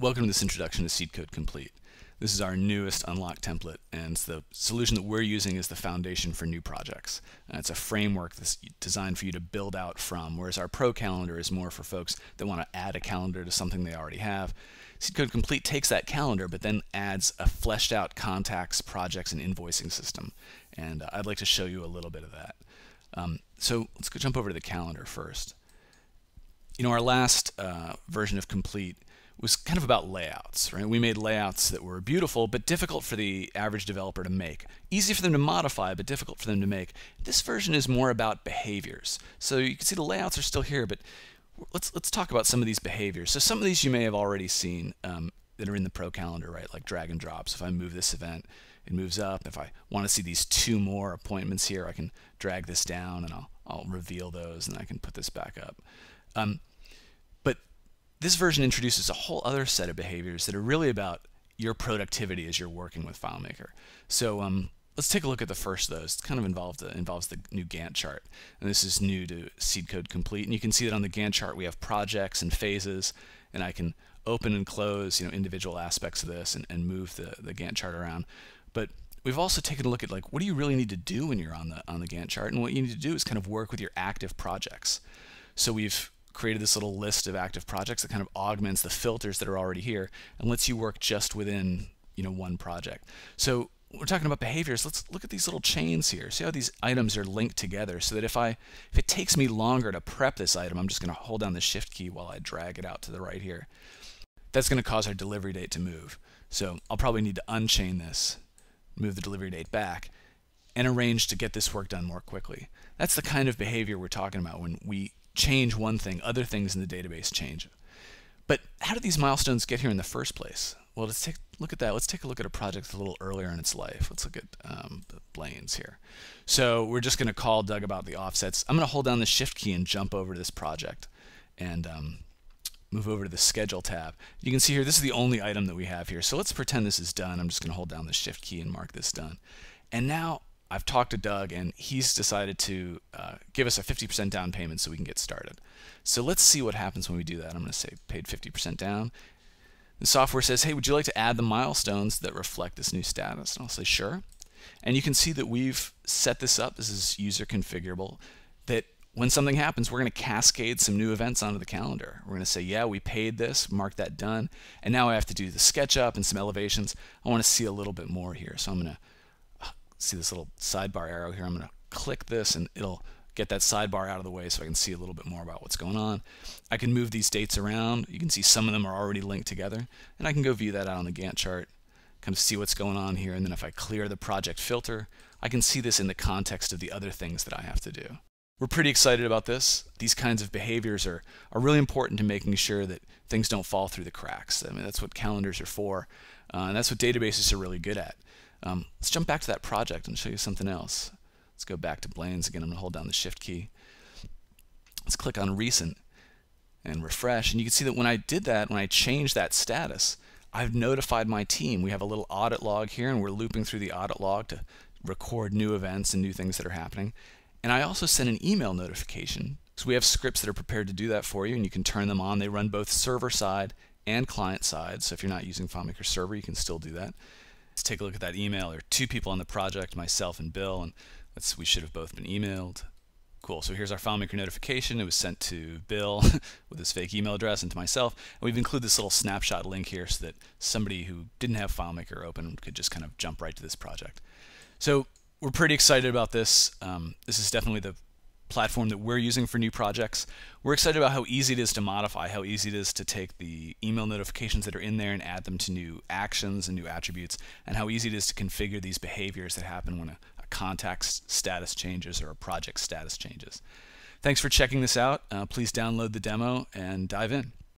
Welcome to this introduction to SeedCode Complete. This is our newest unlock template, and the solution that we're using is the foundation for new projects. Uh, it's a framework that's designed for you to build out from, whereas our Pro Calendar is more for folks that want to add a calendar to something they already have. SeedCode Complete takes that calendar, but then adds a fleshed out contacts, projects, and invoicing system. And uh, I'd like to show you a little bit of that. Um, so let's go jump over to the calendar first. You know, our last uh, version of Complete was kind of about layouts, right? We made layouts that were beautiful but difficult for the average developer to make. Easy for them to modify but difficult for them to make. This version is more about behaviors. So you can see the layouts are still here, but let's let's talk about some of these behaviors. So some of these you may have already seen um, that are in the Pro Calendar, right? Like drag and drop. So if I move this event, it moves up. If I want to see these two more appointments here, I can drag this down and I'll, I'll reveal those and I can put this back up. Um, this version introduces a whole other set of behaviors that are really about your productivity as you're working with FileMaker. So um, let's take a look at the first of those. It kind of involved, uh, involves the new Gantt chart. And this is new to SeedCode Complete. And you can see that on the Gantt chart we have projects and phases. And I can open and close you know, individual aspects of this and, and move the, the Gantt chart around. But we've also taken a look at like what do you really need to do when you're on the on the Gantt chart and what you need to do is kind of work with your active projects. So we've created this little list of active projects that kind of augments the filters that are already here and lets you work just within you know one project. So we're talking about behaviors. Let's look at these little chains here. See how these items are linked together so that if I if it takes me longer to prep this item, I'm just going to hold down the shift key while I drag it out to the right here. That's going to cause our delivery date to move. So I'll probably need to unchain this, move the delivery date back, and arrange to get this work done more quickly. That's the kind of behavior we're talking about when we change one thing, other things in the database change. But how did these milestones get here in the first place? Well, let's take look at that. Let's take a look at a project a little earlier in its life. Let's look at um, the Blaine's here. So we're just going to call Doug about the offsets. I'm going to hold down the Shift key and jump over to this project and um, move over to the Schedule tab. You can see here, this is the only item that we have here. So let's pretend this is done. I'm just going to hold down the Shift key and mark this done. And now I've talked to Doug and he's decided to uh, give us a 50% down payment so we can get started. So let's see what happens when we do that. I'm going to say paid 50% down. The software says, hey, would you like to add the milestones that reflect this new status? And I'll say, sure. And you can see that we've set this up. This is user configurable. That when something happens, we're going to cascade some new events onto the calendar. We're going to say, yeah, we paid this, mark that done. And now I have to do the SketchUp and some elevations. I want to see a little bit more here. So I'm going to see this little sidebar arrow here. I'm going to click this and it'll get that sidebar out of the way so I can see a little bit more about what's going on. I can move these dates around. You can see some of them are already linked together. And I can go view that out on the Gantt chart, kind of see what's going on here. And then if I clear the project filter, I can see this in the context of the other things that I have to do. We're pretty excited about this. These kinds of behaviors are, are really important to making sure that things don't fall through the cracks. I mean, that's what calendars are for. Uh, and that's what databases are really good at. Um, let's jump back to that project and show you something else. Let's go back to Blaine's again. I'm going to hold down the Shift key. Let's click on Recent and refresh. And you can see that when I did that, when I changed that status, I've notified my team. We have a little audit log here, and we're looping through the audit log to record new events and new things that are happening. And I also send an email notification. So we have scripts that are prepared to do that for you, and you can turn them on. They run both server side and client side. So if you're not using FileMaker Server, you can still do that. Let's take a look at that email. There are two people on the project, myself and Bill, and we should have both been emailed. Cool, so here's our FileMaker notification. It was sent to Bill with his fake email address and to myself. And we've included this little snapshot link here so that somebody who didn't have FileMaker open could just kind of jump right to this project. So we're pretty excited about this. Um, this is definitely the platform that we're using for new projects. We're excited about how easy it is to modify, how easy it is to take the email notifications that are in there and add them to new actions and new attributes, and how easy it is to configure these behaviors that happen when a, a contact status changes or a project status changes. Thanks for checking this out. Uh, please download the demo and dive in.